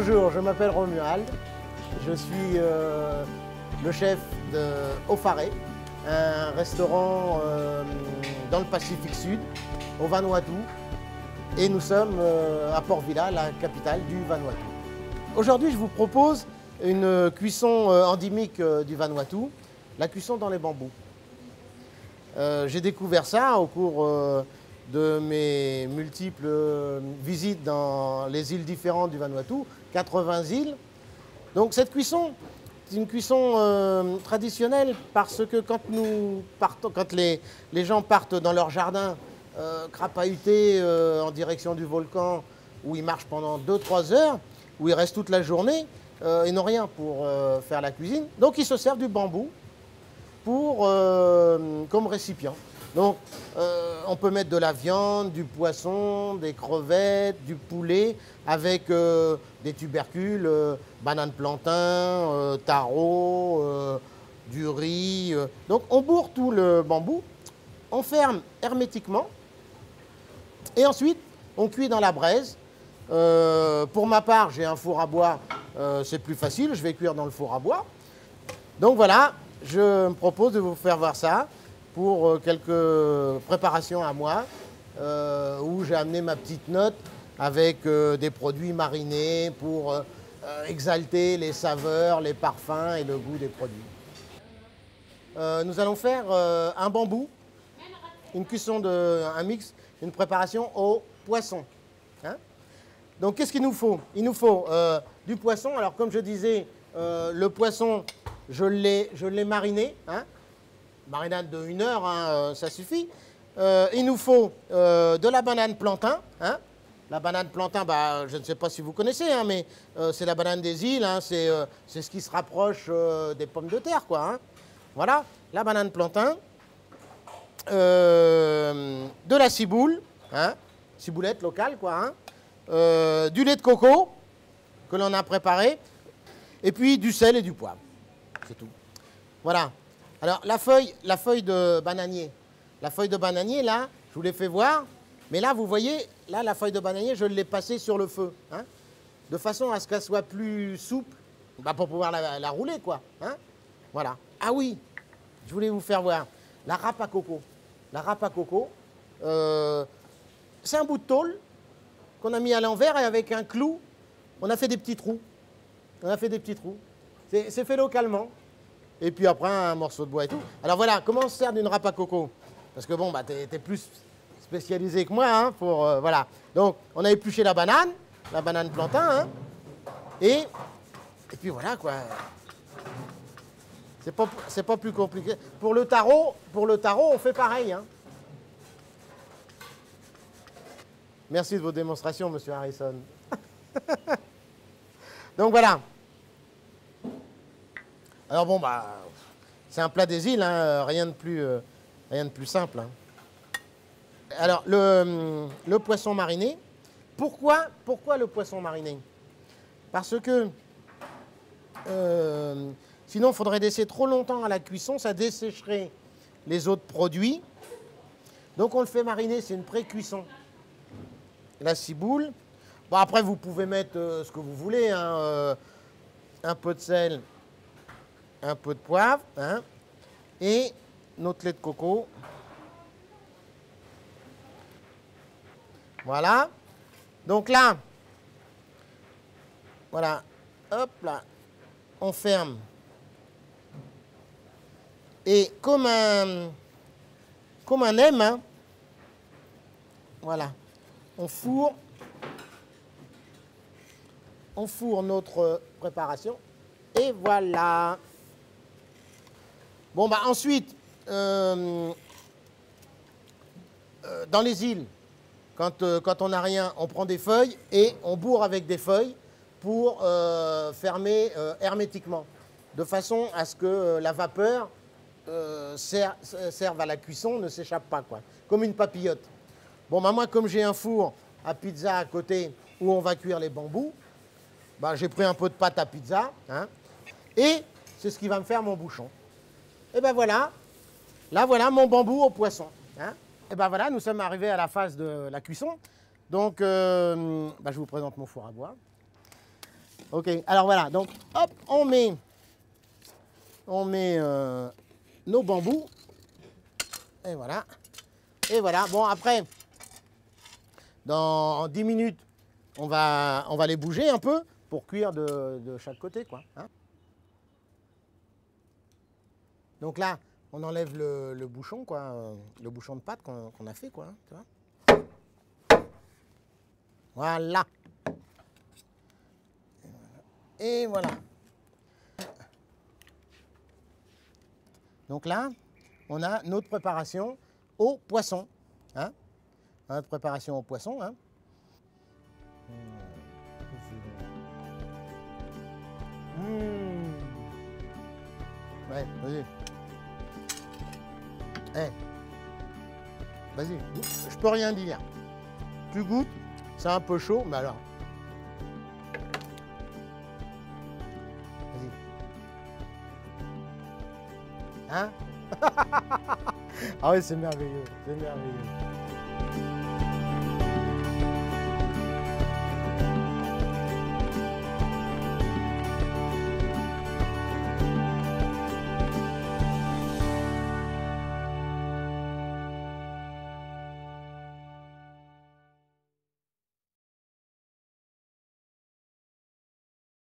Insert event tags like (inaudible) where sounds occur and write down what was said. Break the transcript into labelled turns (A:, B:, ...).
A: Bonjour, je m'appelle Romuald. Je suis euh, le chef de Au Faré, un restaurant euh, dans le Pacifique Sud, au Vanuatu. Et nous sommes euh, à Port Vila, la capitale du Vanuatu. Aujourd'hui, je vous propose une cuisson endémique du Vanuatu, la cuisson dans les bambous. J'ai découvert ça au cours de mes multiples euh, visites dans les îles différentes du Vanuatu, 80 îles. Donc cette cuisson, c'est une cuisson euh, traditionnelle parce que quand nous quand les, les gens partent dans leur jardin euh, euh, en direction du volcan, où ils marchent pendant 2-3 heures, où ils restent toute la journée, ils n'ont rien pour faire la cuisine. Donc ils se servent du bambou pour, comme récipient. Donc, euh, on peut mettre de la viande, du poisson, des crevettes, du poulet, avec euh, des tubercules, euh, bananes plantain, taro, du riz. Donc, on bourre tout le bambou, on ferme hermétiquement, et ensuite, on cuit dans la braise. Pour ma part, j'ai un four à bois, c'est plus facile, je vais cuire dans le four à bois. Donc voilà, je me propose de vous faire voir ça pour euh, quelques préparations à moi, euh, où j'ai amené ma petite note avec euh, des produits marinés pour exalter les saveurs, les parfums et le goût des produits. Nous allons faire un bambou, une cuisson de un mix, une préparation au poisson. hein. Donc qu'est-ce qu'il nous faut? Il nous faut du poisson. Alors comme je disais, le poisson, je l'ai mariné. hein. Marinade de 1 heure, hein, euh, ça suffit. Euh, il nous faut euh, de la banane plantain. hein. La banane plantain, bah, je ne sais pas si vous connaissez, hein, mais c'est la banane des îles. c'est ce qui se rapproche des pommes de terre. Quoi. Voilà, la banane plantain. De la ciboule, ciboulette locale, quoi. du lait de coco que l'on a préparé, et puis du sel et du poivre. C'est tout. Voilà. Alors la feuille, la feuille de bananier, la feuille de bananier là, je vous l'ai fait voir, mais là vous voyez, là la feuille de bananier, je l'ai passée sur le feu, hein, de façon à ce qu'elle soit plus souple, bah, pour pouvoir la, rouler quoi. hein. Voilà. Ah oui, je voulais vous faire voir la râpe à coco. La râpe à coco, euh, c'est un bout de tôle qu'on a mis à l'envers et avec un clou, on a fait des petits trous. On a fait des petits trous. C'est fait localement. Et puis après, un morceau de bois et tout. Alors voilà, comment on se sert d'une râpe à coco Parce que bon, bah, t'es es plus spécialisé que moi. Hein, pour, euh, voilà. Donc, on a épluché la banane, la banane plantain. hein, et, et puis voilà, quoi. C'est pas, pas plus compliqué. Pour le tarot, pour le tarot, on fait pareil. hein. Merci de vos démonstrations, monsieur Harrison. (laughs) Donc voilà. Alors bon, bah, c'est un plat des îles, hein, rien, de plus, euh, rien de plus simple. hein. Alors, le, poisson mariné, pourquoi, pourquoi le poisson mariné? Parce que euh, sinon, il faudrait laisser trop longtemps à la cuisson, ça dessécherait les autres produits. Donc, on le fait mariner, c'est une pré-cuisson. La ciboule. Bon, après, vous pouvez mettre euh, ce que vous voulez, hein, un peu de sel, un peu de poivre, hein, et notre lait de coco. Voilà. Donc là, voilà, hop là, on ferme. Et comme un, comme un M, hein, voilà, on fourre, on fourre notre préparation. Et voilà. Bon, bah ensuite, euh, euh, dans les îles, quand, euh, quand on n'a rien, on prend des feuilles et on bourre avec des feuilles pour fermer hermétiquement, de façon à ce que la vapeur ser- serve à la cuisson, ne s'échappe pas, quoi, comme une papillote. Bon, bah, moi, comme j'ai un four à pizza à côté où on va cuire les bambous, bah, j'ai pris un peu de pâte à pizza, hein, et c'est ce qui va me faire mon bouchon. Et ben voilà, là voilà mon bambou au poisson. hein. Et ben voilà, nous sommes arrivés à la phase de la cuisson. Donc, euh, bah, je vous présente mon four à bois. Ok, alors voilà, donc hop, on met, on met euh, nos bambous. Et voilà. Et voilà. Bon, après, dans 10 minutes, on va, les bouger un peu pour cuire de, de chaque côté, quoi. hein. Donc là, on enlève le, bouchon, quoi, euh, le bouchon de pâte qu'on a fait, quoi. hein. Voilà. Et voilà. Donc là, on a notre préparation au poisson. Hein notre préparation au poisson. Hein Mmh. Ouais, vas-y. Eh. Vas-y, je peux rien dire. Tu goûtes, c'est un peu chaud, mais alors. Vas-y. Hein? (laughs) Ah oui, c'est merveilleux, c'est merveilleux.